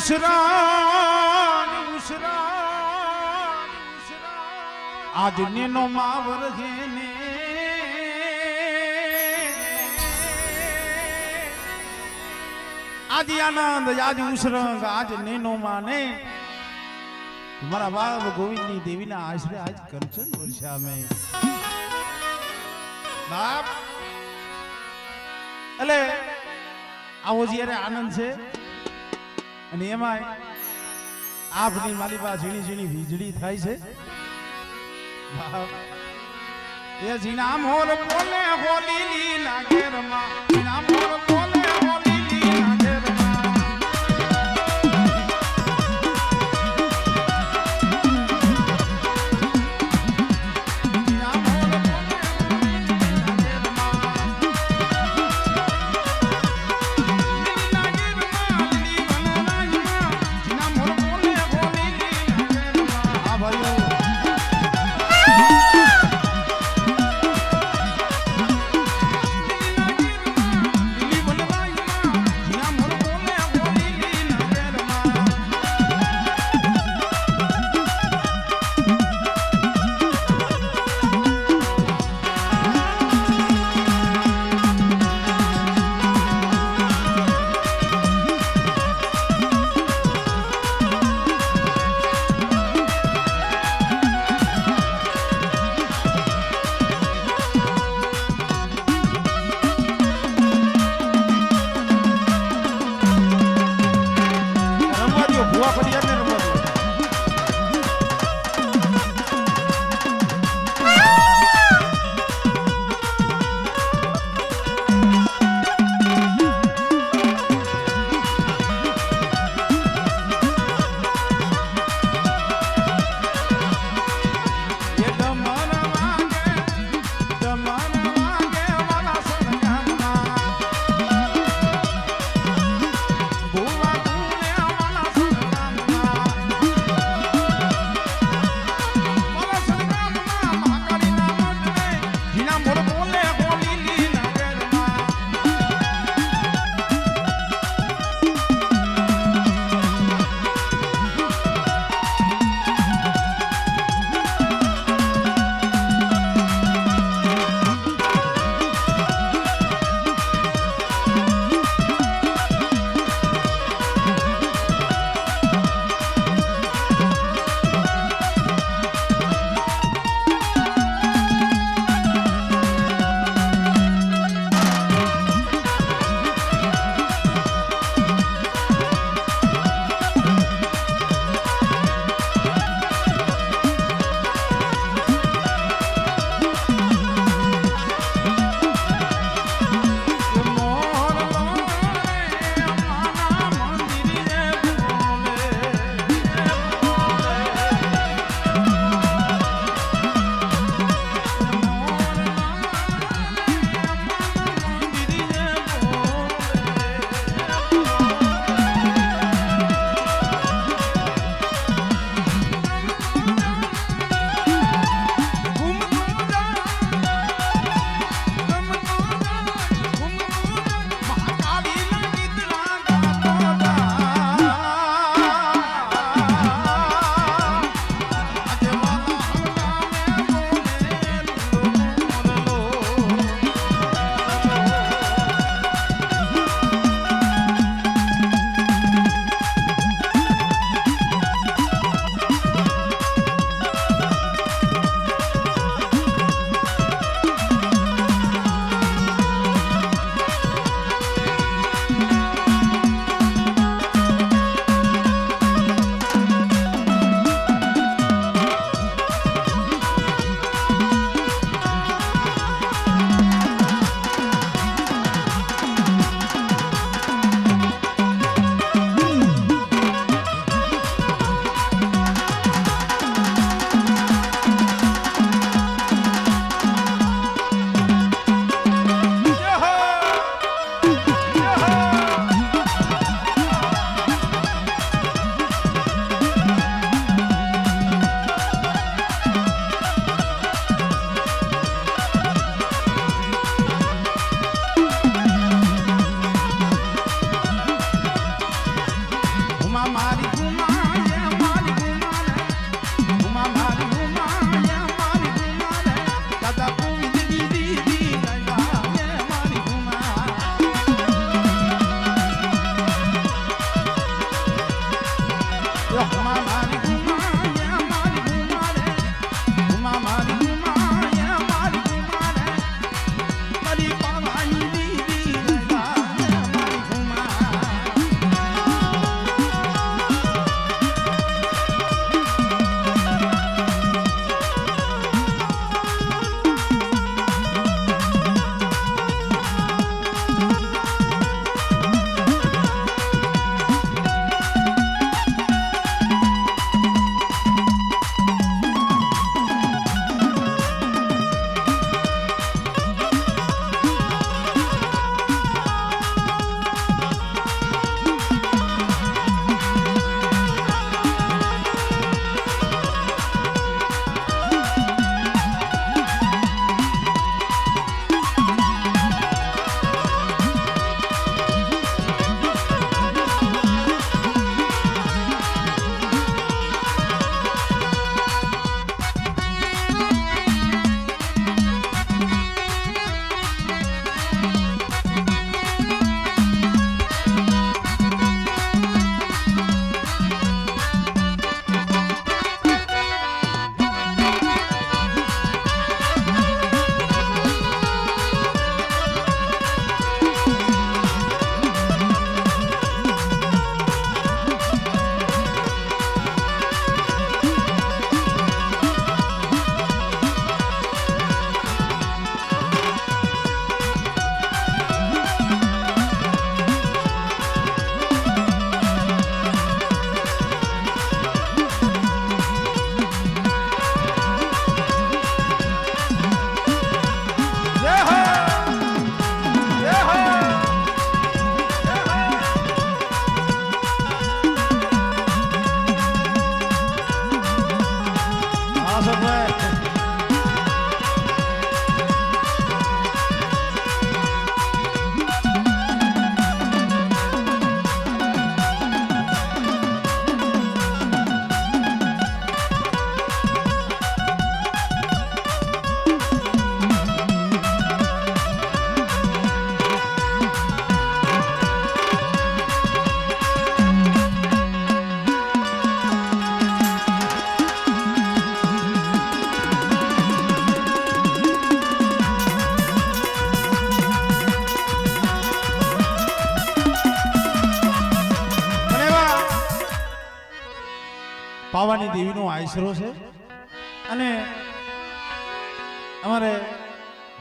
આદિ આનંદ આદિ ઉસરા ઉસરા આજ નેનો માવર જેને આજ આનંદ આજ ઉસરંગ આજ નેનો માને. મારા બાપ ગોવિંદની દેવીના આશરે આજ કરશે વર્ષા મેં બાપ. એટલે આવો જ્યારે આનંદ છે અને એમાં મારી પાસે ઝીણી ઝીણી વીજળી થાય છે. એ ઝીણા મોર બોલે હોલી લીલા ઘેરમાં, ઝીણા મોર ભૂવા ફરિયાદને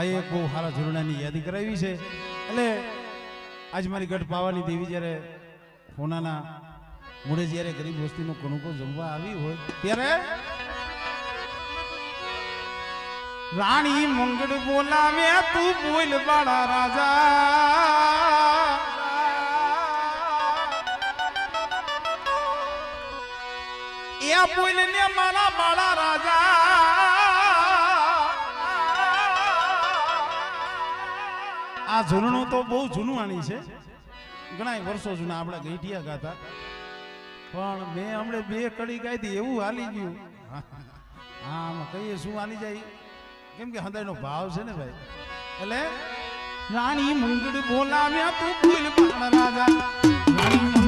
ભાઈએ બહુ સારા ઝૂરણાની યાદી કરાવી છે. એટલે આજ મારી ગઢ પાવાની દેવી જ્યારે હોનાના મૂળે જ્યારે ગરીબ વસ્તીનો કણુકો જમવા આવી હોય, ત્યારે રાણી મંગળ બોલાવ્યા તું બોલ બાળા રાજા. એ બોલ ને મારા બાળા રાજા. આ ઝૂલણું તો બહુ જૂનું આણી છે. ઘણા વર્ષો જૂના આપણે ગઈઠિયા ગાતા. પણ મેં હમણે બે કડી ગાઈ હતી એવું હાલી ગયું. હા કહીએ શું હાલી જાય? કેમ કે હૃદયનો ભાવ છે ને ભાઈ. એટલે રાણી મુંગડ બોલાવ્યા તું રાજા.